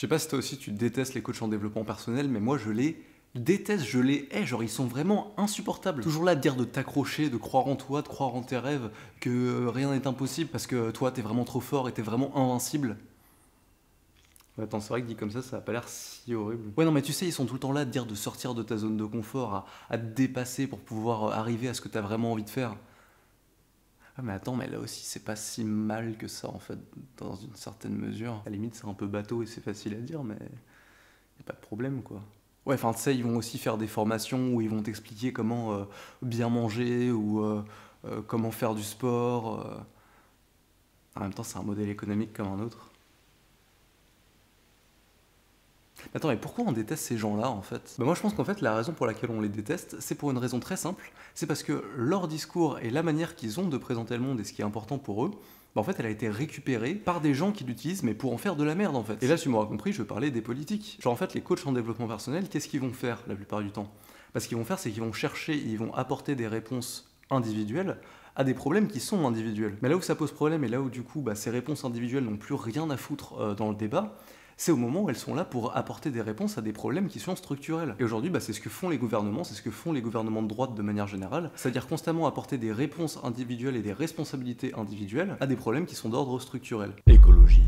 Je sais pas si toi aussi tu détestes les coachs en développement personnel, mais moi je les déteste, je les hais, genre ils sont vraiment insupportables. Toujours là à dire de t'accrocher, de croire en toi, de croire en tes rêves, que euh, rien n'est impossible parce que toi t'es vraiment trop fort et t'es vraiment invincible. Attends, c'est vrai que dit comme ça, ça a pas l'air si horrible. Ouais, non, mais tu sais, ils sont tout le temps là à te dire de sortir de ta zone de confort, à, à te dépasser pour pouvoir euh, arriver à ce que t'as vraiment envie de faire. Mais attends, mais là aussi, c'est pas si mal que ça, en fait, dans une certaine mesure. À la limite, c'est un peu bateau et c'est facile à dire, mais y a pas de problème, quoi. Ouais, enfin, tu sais, ils vont aussi faire des formations où ils vont t'expliquer comment euh, bien manger ou euh, euh, comment faire du sport. En même temps, c'est un modèle économique comme un autre. Mais Attends, mais pourquoi on déteste ces gens-là en fait? Bah Moi je pense qu'en fait la raison pour laquelle on les déteste, c'est pour une raison très simple, c'est parce que leur discours et la manière qu'ils ont de présenter le monde et ce qui est important pour eux, bah en fait elle a été récupérée par des gens qui l'utilisent mais pour en faire de la merde en fait. Et là tu m'auras compris, je vais parler des politiques. Genre en fait les coachs en développement personnel, qu'est-ce qu'ils vont faire la plupart du temps? Parce qu'ils vont faire c'est qu'ils vont chercher, ils vont apporter des réponses individuelles à des problèmes qui sont individuels. Mais là où ça pose problème et là où du coup bah, ces réponses individuelles n'ont plus rien à foutre euh, dans le débat, c'est au moment où elles sont là pour apporter des réponses à des problèmes qui sont structurels. Et aujourd'hui, bah, c'est ce que font les gouvernements, c'est ce que font les gouvernements de droite de manière générale, c'est-à-dire constamment apporter des réponses individuelles et des responsabilités individuelles à des problèmes qui sont d'ordre structurel. Écologie.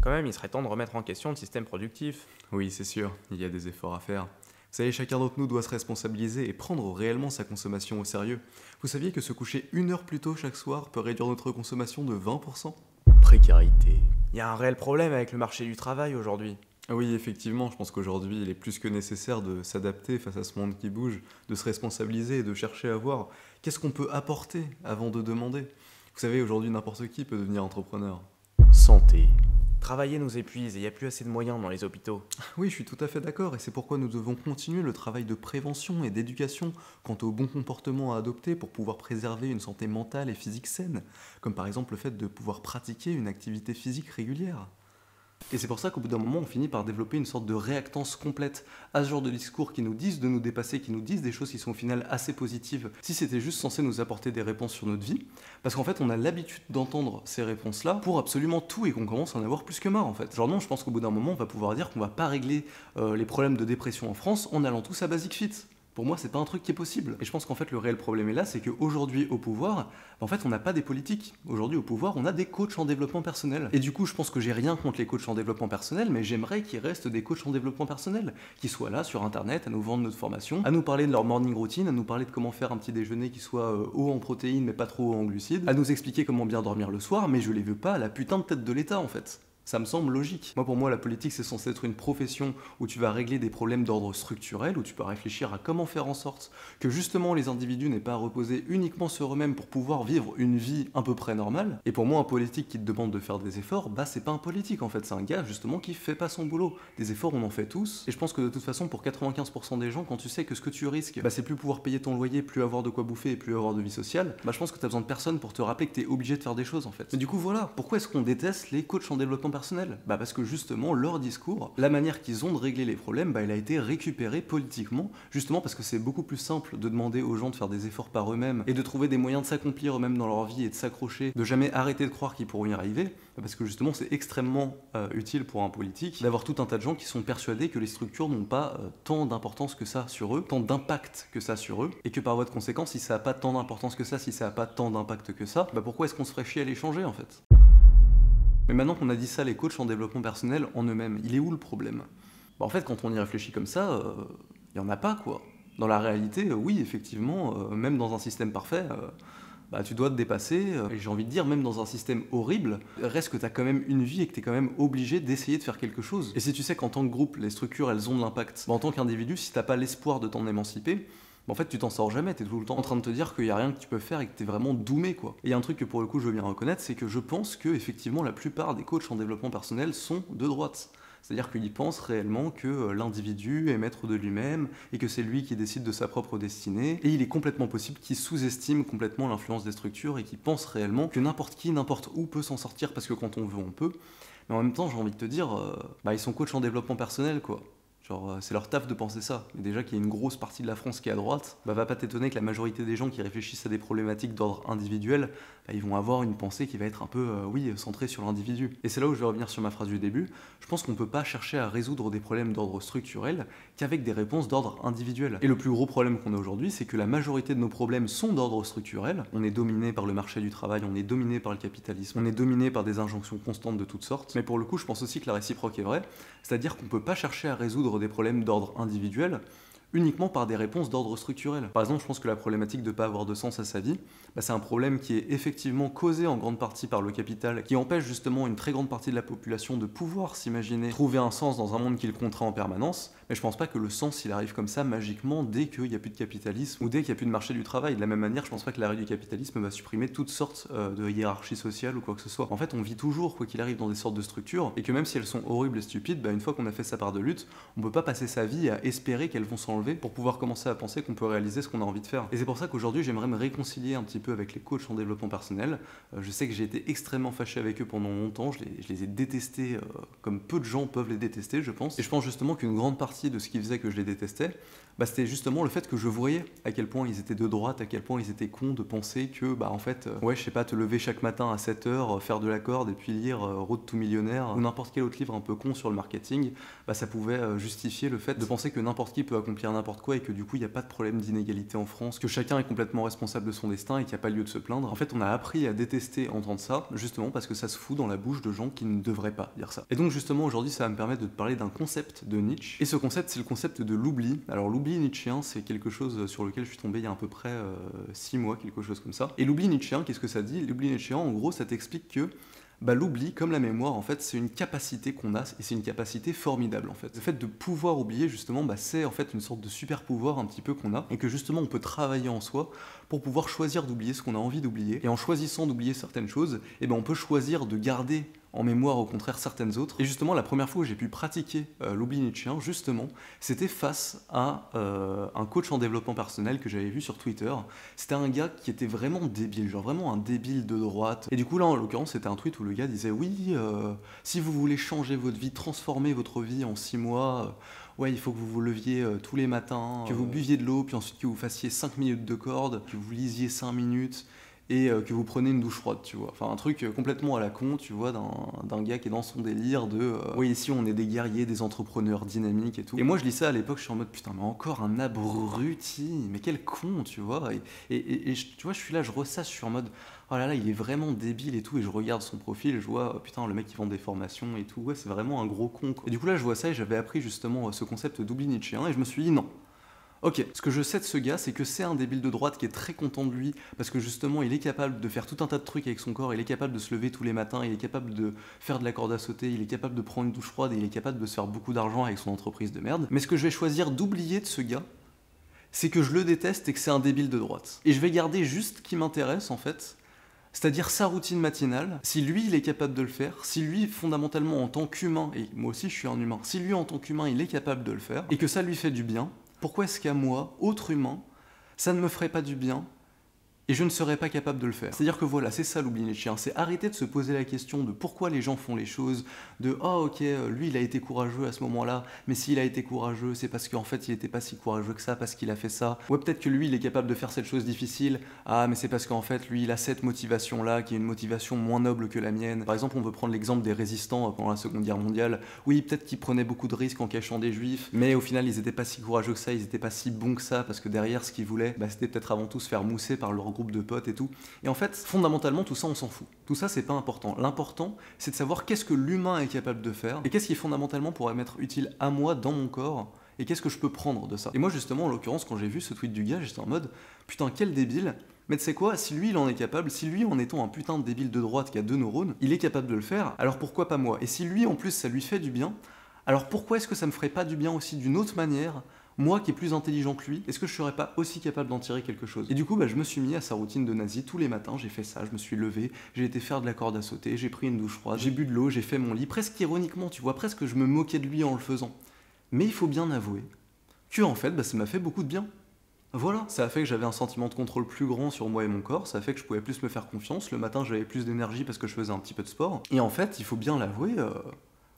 Quand même, il serait temps de remettre en question le système productif. Oui, c'est sûr, il y a des efforts à faire. Vous savez, chacun d'entre nous doit se responsabiliser et prendre réellement sa consommation au sérieux. Vous saviez que se coucher une heure plus tôt chaque soir peut réduire notre consommation de 20% Précarité. Il y a un réel problème avec le marché du travail aujourd'hui. Oui, effectivement, je pense qu'aujourd'hui, il est plus que nécessaire de s'adapter face à ce monde qui bouge, de se responsabiliser et de chercher à voir qu'est-ce qu'on peut apporter avant de demander. Vous savez, aujourd'hui, n'importe qui peut devenir entrepreneur. Santé. Travailler nous épuise et il n'y a plus assez de moyens dans les hôpitaux. Oui, je suis tout à fait d'accord, et c'est pourquoi nous devons continuer le travail de prévention et d'éducation quant au bon comportement à adopter pour pouvoir préserver une santé mentale et physique saine, comme par exemple le fait de pouvoir pratiquer une activité physique régulière. Et c'est pour ça qu'au bout d'un moment, on finit par développer une sorte de réactance complète à ce genre de discours qui nous disent de nous dépasser, qui nous disent des choses qui sont au final assez positives, si c'était juste censé nous apporter des réponses sur notre vie. Parce qu'en fait, on a l'habitude d'entendre ces réponses-là pour absolument tout et qu'on commence à en avoir plus que marre en fait. Genre non, je pense qu'au bout d'un moment, on va pouvoir dire qu'on va pas régler euh, les problèmes de dépression en France en allant tous à Basic Fit. Pour moi, c'est pas un truc qui est possible. Et je pense qu'en fait, le réel problème est là, c'est qu'aujourd'hui, au pouvoir, en fait, on n'a pas des politiques. Aujourd'hui, au pouvoir, on a des coachs en développement personnel. Et du coup, je pense que j'ai rien contre les coachs en développement personnel, mais j'aimerais qu'il reste des coachs en développement personnel, qui soient là sur Internet, à nous vendre notre formation, à nous parler de leur morning routine, à nous parler de comment faire un petit déjeuner qui soit euh, haut en protéines, mais pas trop haut en glucides, à nous expliquer comment bien dormir le soir, mais je les veux pas à la putain de tête de l'État, en fait. Ça me semble logique. Moi, pour moi, la politique, c'est censé être une profession où tu vas régler des problèmes d'ordre structurel, où tu peux réfléchir à comment faire en sorte que justement les individus n'aient pas à reposer uniquement sur eux-mêmes pour pouvoir vivre une vie à peu près normale. Et pour moi, un politique qui te demande de faire des efforts, bah c'est pas un politique en fait, c'est un gars justement qui fait pas son boulot. Des efforts, on en fait tous. Et je pense que de toute façon, pour 95% des gens, quand tu sais que ce que tu risques, bah c'est plus pouvoir payer ton loyer, plus avoir de quoi bouffer et plus avoir de vie sociale, bah je pense que t'as besoin de personne pour te rappeler que t'es obligé de faire des choses en fait. Mais du coup, voilà, pourquoi est-ce qu'on déteste les coachs en développement personnel? Bah parce que justement, leur discours, la manière qu'ils ont de régler les problèmes, bah elle a été récupérée politiquement, justement parce que c'est beaucoup plus simple de demander aux gens de faire des efforts par eux-mêmes et de trouver des moyens de s'accomplir eux-mêmes dans leur vie et de s'accrocher, de jamais arrêter de croire qu'ils pourront y arriver, parce que justement c'est extrêmement euh, utile pour un politique d'avoir tout un tas de gens qui sont persuadés que les structures n'ont pas euh, tant d'importance que ça sur eux, tant d'impact que ça sur eux, et que par voie de conséquence, si ça n'a pas tant d'importance que ça, si ça n'a pas tant d'impact que ça, bah pourquoi est-ce qu'on se ferait chier à les changer en fait? Mais maintenant qu'on a dit ça, les coachs en développement personnel en eux-mêmes, il est où le problème? Bah En fait, quand on y réfléchit comme ça, il n'y en a pas quoi. Dans la réalité, euh, oui, effectivement, euh, même dans un système parfait, euh, bah, tu dois te dépasser. euh, et j'ai envie de dire, même dans un système horrible, reste que tu as quand même une vie et que tu es quand même obligé d'essayer de faire quelque chose. Et si tu sais qu'en tant que groupe, les structures, elles ont de l'impact, bah, en tant qu'individu, si t'as pas l'espoir de t'en émanciper, en fait, tu t'en sors jamais, t'es tout le temps en train de te dire qu'il y a rien que tu peux faire et que t'es vraiment doumé, quoi. Et il y a un truc que pour le coup je veux bien reconnaître, c'est que je pense que effectivement la plupart des coachs en développement personnel sont de droite. C'est-à-dire qu'ils pensent réellement que euh, l'individu est maître de lui-même et que c'est lui qui décide de sa propre destinée. Et il est complètement possible qu'il sous-estime complètement l'influence des structures et qu'il pense réellement que n'importe qui, n'importe où peut s'en sortir parce que quand on veut, on peut. Mais en même temps, j'ai envie de te dire, euh, bah, ils sont coachs en développement personnel, quoi. Euh, c'est leur taf de penser ça. Mais déjà qu'il y a une grosse partie de la France qui est à droite, bah va pas t'étonner que la majorité des gens qui réfléchissent à des problématiques d'ordre individuel, bah, ils vont avoir une pensée qui va être un peu, euh, oui, centrée sur l'individu. Et c'est là où je vais revenir sur ma phrase du début. Je pense qu'on peut pas chercher à résoudre des problèmes d'ordre structurel qu'avec des réponses d'ordre individuel. Et le plus gros problème qu'on a aujourd'hui, c'est que la majorité de nos problèmes sont d'ordre structurel. On est dominé par le marché du travail, on est dominé par le capitalisme, on est dominé par des injonctions constantes de toutes sortes. Mais pour le coup, je pense aussi que la réciproque est vraie, c'est-à-dire qu'on peut pas chercher à résoudre des problèmes d'ordre individuel uniquement par des réponses d'ordre structurel. Par exemple, je pense que la problématique de ne pas avoir de sens à sa vie, bah, c'est un problème qui est effectivement causé en grande partie par le capital, qui empêche justement une très grande partie de la population de pouvoir s'imaginer trouver un sens dans un monde qui le contraint en permanence. Mais je pense pas que le sens il arrive comme ça magiquement dès qu'il n'y a plus de capitalisme ou dès qu'il n'y a plus de marché du travail. De la même manière, je pense pas que l'arrêt du capitalisme va supprimer toutes sortes euh, de hiérarchies sociales ou quoi que ce soit. En fait, on vit toujours, quoi qu'il arrive, dans des sortes de structures et que même si elles sont horribles et stupides, bah, une fois qu'on a fait sa part de lutte, on peut pas passer sa vie à espérer qu'elles vont s'enlever pour pouvoir commencer à penser qu'on peut réaliser ce qu'on a envie de faire. Et c'est pour ça qu'aujourd'hui, j'aimerais me réconcilier un petit peu avec les coachs en développement personnel. Euh, je sais que j'ai été extrêmement fâché avec eux pendant longtemps, je les, ai détestés euh, comme peu de gens peuvent les détester, je pense. Et je pense justement qu'une grande partie de ce qui faisait que je les détestais, bah, c'était justement le fait que je voyais à quel point ils étaient de droite, à quel point ils étaient cons de penser que, bah en fait, euh, ouais, je sais pas, te lever chaque matin à 7 heures, faire de la corde et puis lire euh, Road to Millionnaire ou n'importe quel autre livre un peu con sur le marketing, bah ça pouvait euh, justifier le fait de penser que n'importe qui peut accomplir n'importe quoi et que du coup il n'y a pas de problème d'inégalité en France, que chacun est complètement responsable de son destin et qu'il n'y a pas lieu de se plaindre. En fait, on a appris à détester entendre ça, justement parce que ça se fout dans la bouche de gens qui ne devraient pas dire ça. Et donc justement aujourd'hui ça va me permettre de te parler d'un concept de Nietzsche. Et ce concept c'est le concept de l'oubli. Alors l'oubli nietzschéen c'est quelque chose sur lequel je suis tombé il y a à peu près 6 mois, quelque chose comme ça. Et l'oubli nietzschéen, qu'est-ce que ça dit? L'oubli nietzschéen, en gros, ça t'explique que bah, l'oubli, comme la mémoire, en fait, c'est une capacité qu'on a et c'est une capacité formidable en fait. Le fait de pouvoir oublier, justement, bah, c'est en fait une sorte de super pouvoir un petit peu qu'on a et que justement on peut travailler en soi pour pouvoir choisir d'oublier ce qu'on a envie d'oublier. Et en choisissant d'oublier certaines choses, eh ben, on peut choisir de garder en mémoire au contraire certaines autres. Et justement, la première fois où j'ai pu pratiquer euh, l'oubli nietzschéen, justement, c'était face à euh, un coach en développement personnel que j'avais vu sur Twitter. C'était un gars qui était vraiment débile, genre vraiment un débile de droite. Et du coup, là, en l'occurrence, c'était un tweet où le gars disait Oui, euh, si vous voulez changer votre vie, transformer votre vie en six mois, ouais, il faut que vous vous leviez tous les matins, que vous buviez de l'eau, puis ensuite que vous fassiez 5 minutes de corde, que vous lisiez 5 minutes, et euh, que vous prenez une douche froide, tu vois. Enfin, un truc euh, complètement à la con, tu vois, d'un gars qui est dans son délire de euh, oui, ici on est des guerriers, des entrepreneurs dynamiques et tout. Et moi je lis ça à l'époque, je suis en mode putain, mais encore un abruti, mais quel con, tu vois. Et, tu vois, je suis là, je ressasse, je suis en mode oh là là, il est vraiment débile et tout, et je regarde son profil, je vois, oh, putain, le mec qui vend des formations et tout, ouais, c'est vraiment un gros con. Et du coup là, je vois ça, et j'avais appris justement ce concept d'oubli nietzschéen, et je me suis dit non. Ok, ce que je sais de ce gars, c'est que c'est un débile de droite qui est très content de lui, parce que justement, il est capable de faire tout un tas de trucs avec son corps, il est capable de se lever tous les matins, il est capable de faire de la corde à sauter, il est capable de prendre une douche froide, et il est capable de se faire beaucoup d'argent avec son entreprise de merde. Mais ce que je vais choisir d'oublier de ce gars, c'est que je le déteste et que c'est un débile de droite. Et je vais garder juste ce qui m'intéresse, en fait, c'est-à-dire sa routine matinale, si lui il est capable de le faire, si lui fondamentalement en tant qu'humain, et moi aussi je suis un humain, si lui en tant qu'humain il est capable de le faire, et que ça lui fait du bien, pourquoi est-ce qu'à moi, autre humain, ça ne me ferait pas du bien et je ne serais pas capable de le faire. C'est-à-dire que voilà, c'est ça l'oubli chien, c'est arrêter de se poser la question de pourquoi les gens font les choses, de oh ok, lui il a été courageux à ce moment-là, mais s'il a été courageux, c'est parce qu'en fait il n'était pas si courageux que ça, parce qu'il a fait ça. Ouais, peut-être que lui il est capable de faire cette chose difficile, ah mais c'est parce qu'en fait lui il a cette motivation-là, qui est une motivation moins noble que la mienne. Par exemple, on peut prendre l'exemple des résistants pendant la Seconde Guerre mondiale. Oui, peut-être qu'ils prenaient beaucoup de risques en cachant des juifs, mais au final ils n'étaient pas si courageux que ça, ils n'étaient pas si bons que ça, parce que derrière ce qu'ils voulaient, bah, c'était peut-être avant tout se faire mousser par leur groupe de potes et tout. Et en fait, fondamentalement, tout ça, on s'en fout. Tout ça, c'est pas important. L'important, c'est de savoir qu'est-ce que l'humain est capable de faire et qu'est-ce qui fondamentalement pourrait m'être utile à moi dans mon corps et qu'est-ce que je peux prendre de ça. Et moi, justement, en l'occurrence, quand j'ai vu ce tweet du gars, j'étais en mode putain, quel débile. Mais tu sais quoi, si lui il en est capable, si lui en étant un putain de débile de droite qui a deux neurones, il est capable de le faire, alors pourquoi pas moi? Et si lui en plus ça lui fait du bien, alors pourquoi est-ce que ça me ferait pas du bien aussi d'une autre manière moi qui est plus intelligent que lui, est-ce que je serais pas aussi capable d'en tirer quelque chose? Et du coup, bah, je me suis mis à sa routine de nazi tous les matins, j'ai fait ça, je me suis levé, j'ai été faire de la corde à sauter, j'ai pris une douche froide, j'ai bu de l'eau, j'ai fait mon lit, presque ironiquement, tu vois, presque je me moquais de lui en le faisant. Mais il faut bien avouer que en fait, bah, ça m'a fait beaucoup de bien. Voilà, ça a fait que j'avais un sentiment de contrôle plus grand sur moi et mon corps, ça a fait que je pouvais plus me faire confiance, le matin j'avais plus d'énergie parce que je faisais un petit peu de sport. Et en fait, il faut bien l'avouer, euh,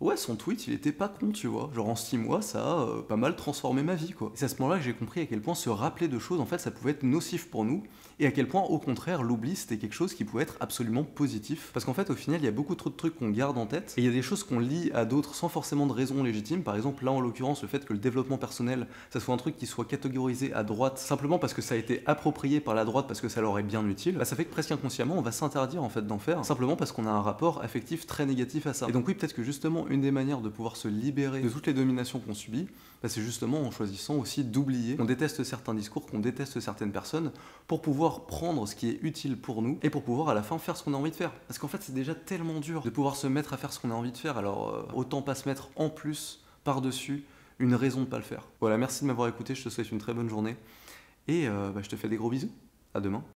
ouais, son tweet, il était pas con, tu vois. Genre en 6 mois, ça a euh, pas mal transformé ma vie, quoi. C'est à ce moment-là que j'ai compris à quel point se rappeler de choses, en fait, ça pouvait être nocif pour nous, et à quel point, au contraire, l'oubli, c'était quelque chose qui pouvait être absolument positif. Parce qu'en fait, au final, il y a beaucoup trop de trucs qu'on garde en tête, et il y a des choses qu'on lit à d'autres sans forcément de raison légitime. Par exemple, là, en l'occurrence, le fait que le développement personnel, ça soit un truc qui soit catégorisé à droite, simplement parce que ça a été approprié par la droite, parce que ça leur est bien utile, bah, ça fait que presque inconsciemment, on va s'interdire, en fait, d'en faire, simplement parce qu'on a un rapport affectif très négatif à ça. Et donc oui, peut-être que justement, une des manières de pouvoir se libérer de toutes les dominations qu'on subit, bah, c'est justement en choisissant aussi d'oublier qu'on déteste certains discours, qu'on déteste certaines personnes, pour pouvoir prendre ce qui est utile pour nous et pour pouvoir à la fin faire ce qu'on a envie de faire. Parce qu'en fait, c'est déjà tellement dur de pouvoir se mettre à faire ce qu'on a envie de faire, alors euh, autant pas se mettre en plus par-dessus une raison de pas le faire. Voilà, merci de m'avoir écouté, je te souhaite une très bonne journée et euh, bah, je te fais des gros bisous. À demain.